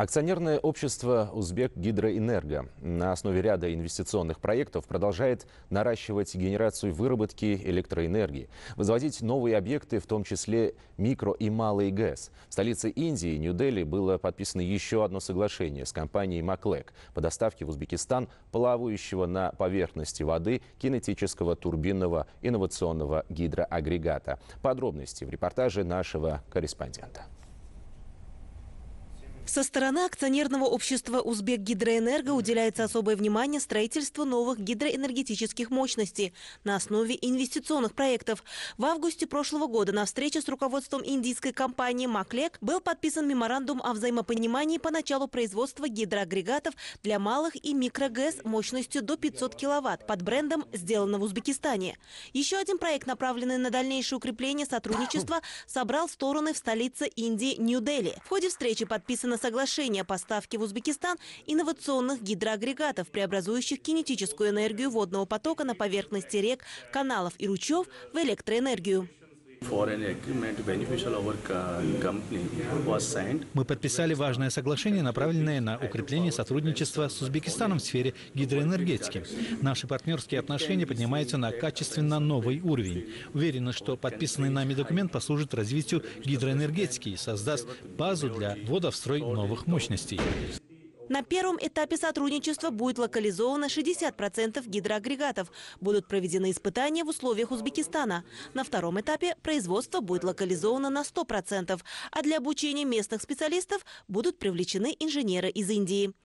Акционерное общество «Узбек Гидроэнерго» на основе ряда инвестиционных проектов продолжает наращивать генерацию выработки электроэнергии, возводить новые объекты, в том числе микро и малый ГЭС. В столице Индии, Нью-Дели, было подписано еще одно соглашение с компанией «Маклек» по доставке в Узбекистан плавающего на поверхности воды кинетического турбинного инновационного гидроагрегата. Подробности в репортаже нашего корреспондента. Со стороны акционерного общества «Узбек Гидроэнерго» уделяется особое внимание строительству новых гидроэнергетических мощностей на основе инвестиционных проектов. В августе прошлого года на встрече с руководством индийской компании «Маклек» был подписан меморандум о взаимопонимании по началу производства гидроагрегатов для малых и микро-ГЭС мощностью до 500 киловатт под брендом «Сделано в Узбекистане». Еще один проект, направленный на дальнейшее укрепление сотрудничества, собрал стороны в столице Индии Нью-Дели. В ходе встречи подписано соглашение о поставке в Узбекистан инновационных гидроагрегатов, преобразующих кинетическую энергию водного потока на поверхности рек, каналов и ручьев в электроэнергию. Мы подписали важное соглашение, направленное на укрепление сотрудничества с Узбекистаном в сфере гидроэнергетики. Наши партнерские отношения поднимаются на качественно новый уровень. Уверены, что подписанный нами документ послужит развитию гидроэнергетики и создаст базу для ввода в строй новых мощностей. На первом этапе сотрудничества будет локализовано 60% гидроагрегатов. Будут проведены испытания в условиях Узбекистана. На втором этапе производство будет локализовано на 100%, а для обучения местных специалистов будут привлечены инженеры из Индии.